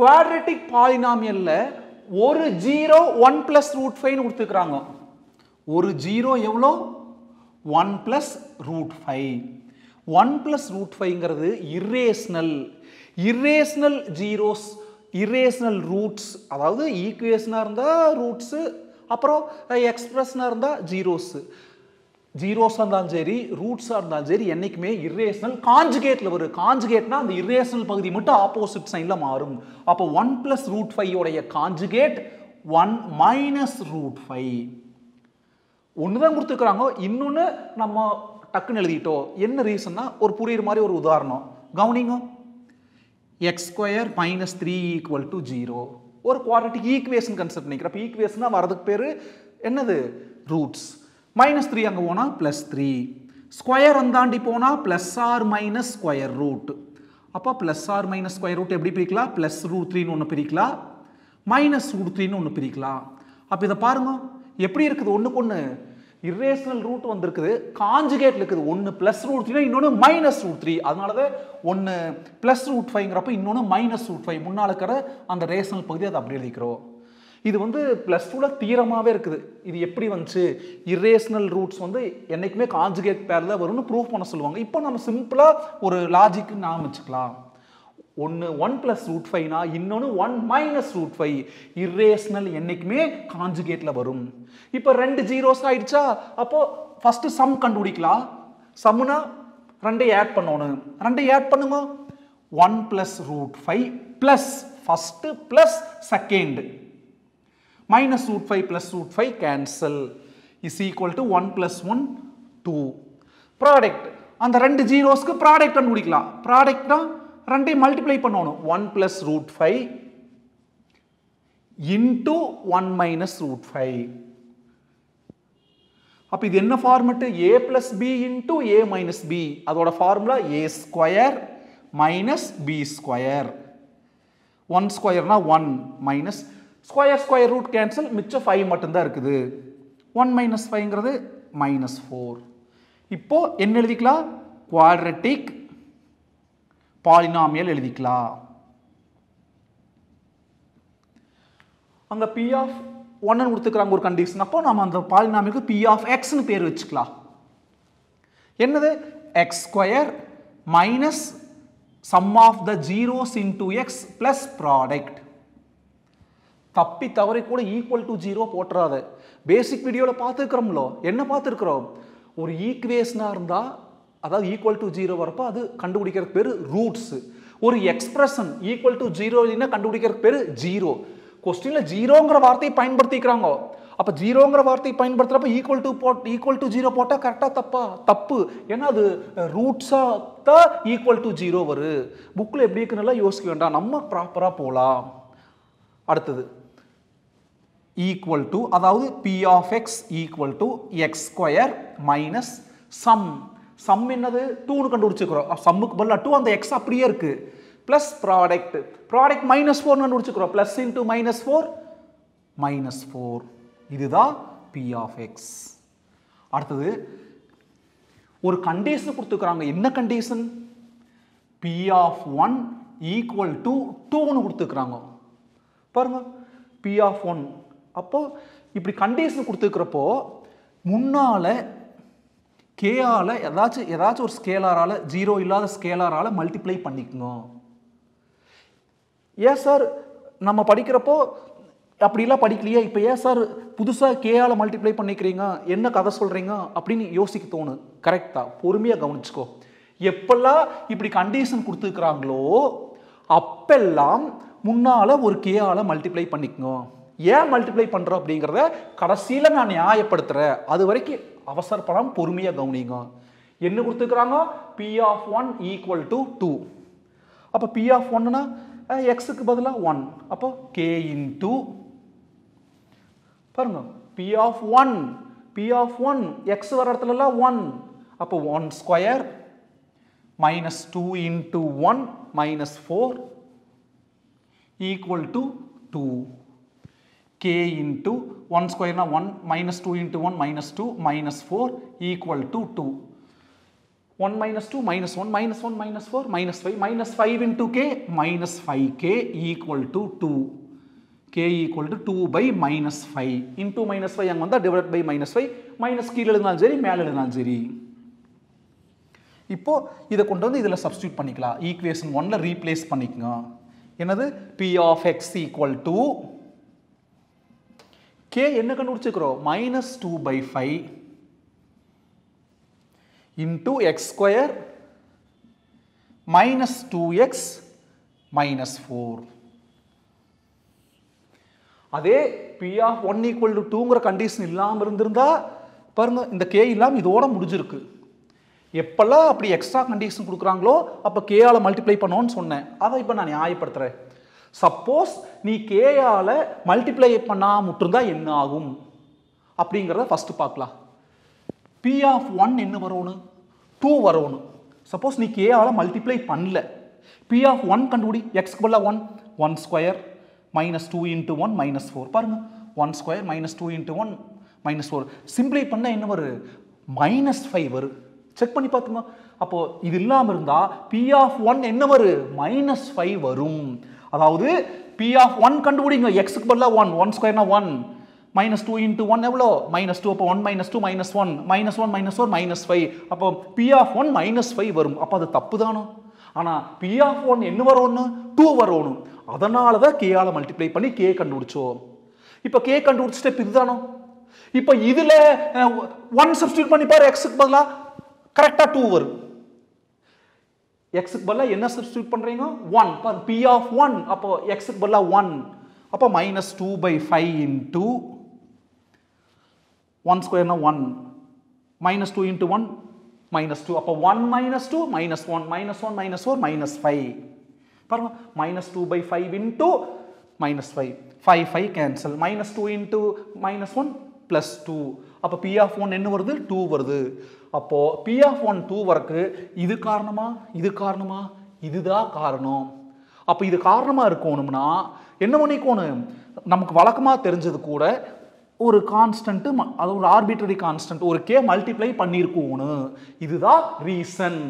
Quadratic பாலினாமியல்ல ஒரு zero one plus root ஃபைவ்னு கொடுத்துருக்குறாங்க. ஒரு ஜீரோ எவ்வளோ? One plus root five one plus root ஃபைவ்ங்கிறது irrational irrational zeros irrational roots அதாவது ஈக்குவேஷனாக இருந்தால் ரூட்ஸு அப்புறம் எக்ஸ்பிரஸ்னாக இருந்தால் ஜீரோஸு ஜீரோஸாக இருந்தாலும் சரி ரூட்ஸாக இருந்தாலும் சரி என்றைக்குமே இரேஷனல் காஞ்சுகேட்டில் வரும் காஞ்சுகேட்னா அந்த இரேஷனல் பகுதி மட்டும் ஆப்போசிட் சைனில் மாறும். அப்போ ஒன் ப்ளஸ் ரூட் ஃபைவ் உடைய conjugate one minus root five ஒன்று தான் கொடுத்துருக்குறாங்க. இன்னொன்று நம்ம டக்குன்னு எழுதிட்டோம் என்ன ரீசன்னா ஒரு புரியுற மாதிரி ஒரு உதாரணம். கவனிங்க. X square minus three equal to zero ஒரு குவாட்ரட்டிக் ஈக்குவேஷன் கன்செப்ட் நினைக்கிறேன். அப்போ ஈக்குவேஷனாக வரதுக்கு பேர் என்னது? ரூட்ஸ் மைனஸ் த்ரீ அங்கே போனால் ப்ளஸ் த்ரீ ஸ்கொயர் அந்தாண்டி போனால் plus or minus square root அப்போ plus or minus square root எப்படி பிரிக்கலாம்? ப்ளஸ் ரூட் த்ரீன்னு ஒன்று பிரிக்கலாம். மைனஸ் ரூட் த்ரீன்னு ஒன்று பிரிக்கலாம். அப்போ இதை பாருங்க. எப்படி இருக்குது? ஒன்றுக்கு ஒன்று இரேஷனல் ரூட் வந்திருக்குது. காஞ்சுகேட் இருக்குது. ஒன்று ப்ளஸ் ரூட் த்ரீ இன்னொன்று மைனஸ் ரூட் த்ரீ அதனால தான் ஒன்று ப்ளஸ் ரூட் ஃபைவ்ங்கிறப்ப இன்னொன்று மைனஸ் ரூட் ஃபைவ் முன்னால் இருக்கிற அந்த ரேஷனல் பகுதி அதை அப்படி எழுதிக்கிறோம். இது வந்து ப்ளஸ் டூவில் தீரமாகவே இருக்குது. இது எப்படி வந்துச்சு? இரேஷனல் ரூட்ஸ் வந்து என்றைக்குமே காஞ்சுகேட் பேரில் வரும்னு ப்ரூவ் பண்ண சொல்லுவாங்க. இப்போ நம்ம சிம்பிளாக ஒரு லாஜிக்கு நாம் வச்சுக்கலாம். ஒன்று ஒன் ப்ளஸ் ரூட் ஃபைவ்னா இன்னொன்று one minus root five irrational என்றைக்குமே காஞ்சுகேட்டில் வரும். இப்போ ரெண்டு ஜீரோஸ் ஆயிடுச்சா? அப்போது ஃபஸ்ட்டு சம் கண்டுபிடிக்கலாம். சம்னா ரெண்டை ஆட் பண்ணணும். ரெண்டையும் ஆட் பண்ணுங்க. One plus root five plus first plus second minus root 5 plus root 5 cancel. Is equal to 1 plus 1 2 product. அந்த ரெண்டு ஜீரோஸ்க்கு ப்ராடக்ட் கண்டுபிடிக்கலாம். ப்ராடக்ட்னா ரெண்டையும் மல்டிப்ளை பண்ணணும். One plus root five into one minus root five அப்போ இது என்ன format a plus b into a minus b அதோட formula a square minus b square one ஸ்கொயர்னா one minus square square root cancel மிச்சம் five மட்டும்தான் இருக்குது. One minus ஃபைவ்ங்கிறது minus four இப்போது என்ன எழுதிக்கலாம்? குவாட்ரட்டிக் பாலினாமியல் எழுதிக்கலாம். அங்கே பி ஆஃப் ஒன்னு கொடுத்துக்கிறாங்க ஒரு கண்டிஷன் அப்போ நம்ம அந்த பாலினாமிக்கு பி ஆஃப் எக்ஸ்னு பேர் வச்சுக்கலாம். என்னது? X square minus sum of the zeros into x plus product தப்பி தவறி கூட ஈக்குவல் டு ஜீரோ போட்டுறாத. பேசிக் வீடியோவில் பார்த்துருக்குறோம்லோ என்ன பார்த்துருக்குறோம்? ஒரு ஈக்குவேஷனாக இருந்தால் அதாவது ஈக்குவல் டு ஜீரோ வரப்போ அது கண்டுபிடிக்கிறதுக்கு பேர் ரூட்ஸு ஒரு எக்ஸ்பிரஷன் ஈக்குவல் டு ஜீரோ இல்லைன்னா கண்டுபிடிக்கிறதுக்கு பேர் ஜீரோ கொஸ்டினில் ஜீரோங்கிற வார்த்தையை பயன்படுத்திக்கிறாங்க. அப்போ ஜீரோங்கிற வார்த்தையை பயன்படுத்துகிறப்ப ஈக்குவல் டு போட் ஈக்குவல் டு ஜீரோ போட்டால் கரெக்டாக தப்பா? தப்பு. ஏன்னா அது ரூட்ஸாக தான் ஈக்குவல் டு ஜீரோ வரும் புக்கில் எப்படி இருக்குன்னு யோசிக்க வேண்டாம். நம்ம ப்ராப்பராக போகலாம் அடுத்தது. ஈக்குவல் டு அதாவது p of x equal to x square minus sum sum என்னது? டூன்னு கண்டுபிடிச்சிக்கிறோம். சம்முக்கு பதிலாக டூ அந்த எக்ஸ் அப்படியே இருக்குது plus product product minus four கண்டுபிடிச்சிக்கிறோம். Plus into minus four minus four இதுதான் பி ஆஃப் எக்ஸ் அடுத்தது ஒரு கண்டிஷன் கொடுத்துக்கிறாங்க. என்ன condition p of one equal to டூன்னு கொடுத்துக்கிறாங்க. பாருங்கள் பி ஆஃப் ஒன் அப்போது இப்படி கண்டிஷன் கொடுத்துருக்கிறப்போ முன்னால கேஆல் ஏதாச்சும் ஏதாச்சும் ஒரு ஸ்கேலாரால் ஜீரோ இல்லாத ஸ்கேலாரால் மல்டிப்ளை பண்ணிக்கணும் ஏன் சார் நம்ம படிக்கிறப்போ அப்படிலாம் படிக்கலையே. இப்போ ஏன் சார் புதுசாக கேஆல் மல்டிப்ளை பண்ணிக்கிறீங்க? என்ன கதை சொல்கிறீங்க அப்படின்னு யோசிக்க தோணும் கரெக்டாக பொறுமையாக கவனிச்சுக்கோ. எப்பெல்லாம் இப்படி கண்டிஷன் கொடுத்துருக்குறாங்களோ அப்பெல்லாம் முன்னால் ஒரு கேஆல் மல்டிப்ளை பண்ணிக்கணும் ஏன் மல்டிப்ளை பண்ணுறோம் அப்படிங்கிறத கடைசியில் நான் நியாயப்படுத்துகிறேன் அது வரைக்கும் அவசரப்படாமல் பொறுமையாக கவனிங்க. என்ன கொடுத்துருக்குறாங்க p of one equal to two அப்போ பி ஆஃப் ஒன்னுனா எக்ஸுக்கு பதிலாக ஒன் அப்போ கே இன்டூ பாருங்க. P of one p of one x வர இடத்துலலாம் ஒன் அப்போ one square minus two into one minus four equal to two k into 1 square na 1 minus 2 into 1 minus 2 minus 4 equal to 2 1 minus 2 minus 1 minus 1 minus 4 minus 5 minus 5 into k minus 5k equal to 2 k equal to 2 by minus 5 into minus 5 அங்க வந்தா divided by minus 5 minus கீழே எழுதினாலும் சரி மேலே எழுதினாலும் சரி இப்போ இதை கொண்டு வந்து இதில் சப்ஸ்டியூட் பண்ணிக்கலாம் ஈக்குவேஷன் ஒன்ல ரீப்ளேஸ் பண்ணிக்கங்க என்னது p of x equal to k என்ன கண்டுபிடிச்சிக்கிறோம் minus two by five into x square minus two x minus four அதே p of one equal to டூங்கிற condition இல்லாமல் இருந்திருந்தா பாருங்க இந்த கே இல்லாமல் இதோட முடிஞ்சிருக்கு. எப்பெல்லாம் அப்படி எக்ஸ்ட்ரா கண்டிஷன் கொடுக்குறாங்களோ அப்போ கேயால் மல்டிப்ளை பண்ணோன்னு சொன்னேன். அதை இப்போ நான் நியாயப்படுத்துகிறேன் சப்போஸ் நீ கேயால் மல்டிப்ளை பண்ணாமல் மட்டும்தான் என்ன ஆகும்? அப்படிங்கிறத ஃபஸ்ட்டு பார்க்கலாம். பி ஆஃப் ஒன் என்ன வரணும்? டூ வரணும். சப்போஸ் நீ கேயால் மல்டிப்ளை பண்ணல. பி ஆஃப் ஒன் கண்டுபிடி. எக்ஸ்க்கு பதிலாக one one square minus two into one minus four பாருங்கள் one square minus two into one minus four சிம்பிளை பண்ணால் என்ன வரும் மைனஸ் ஃபைவ் வரும் செக் பண்ணி பார்த்துங்க அப்போது இது இல்லாமல் இருந்தால் பி ஆஃப் ஒன் என்ன வரும் மைனஸ் ஃபைவ் வரும். அதாவது பி ஆஃப் ஒன் கண்டுபிடிங்க. எக்ஸுக்கு பதிலாக one one ஸ்கொயர்னா one minus two into one எவ்வளோ? மைனஸ் டூ அப்போ one minus two minus one minus one minus one minus five அப்போ p of one minus five வரும். அப்போ அது தப்பு தானோ ஆனால் பி ஆஃப் ஒன் என்ன வரும்னு? டூ வரணும் அதனால தான் கேயால் மல்டிப்ளை பண்ணி கே கண்டுபிடிச்சோம். இப்போ கே கண்டுபிடிச்ச ஸ்டெப் இதுதானோ? இப்போ இதில் ஒன் சப்ஸ்டியூட் பண்ணி பாரு. எக்ஸுக்கு பதிலாக கரெக்டாக டூ வரும். எக்ஸுக்கு பதிலாக என்ன சப்ஸ்டியூட் பண்ணுறீங்க ஒன் பாரு பி ஆஃப் ஒன் அப்போ எக்ஸுக்கு பதிலாக ஒன் அப்போ minus two by five into one ஸ்கொயர்னா one minus two into one minus two அப்போ one minus two minus one minus one minus four minus five பாருங்க. Minus two by five into minus five five five cancel minus two into minus one plus two அப்போ B of one என்ன வருது? Two வருது. அப்போது B of one two வரக்கு இது காரணமா? இது காரணமா? இதுதான் காரணம். அப்போ இது காரணமாக இருக்கணும்னா என்ன பண்ணிக்கணும்? நமக்கு வழக்கமாக தெரிஞ்சது கூட ஒரு கான்ஸ்டன்ட்டு அது ஒரு ஆர்பிட்ரரி கான்ஸ்டன்ட் ஒரு கே மல்டிப்ளை பண்ணியிருக்கணும் இதுதான் ரீசன்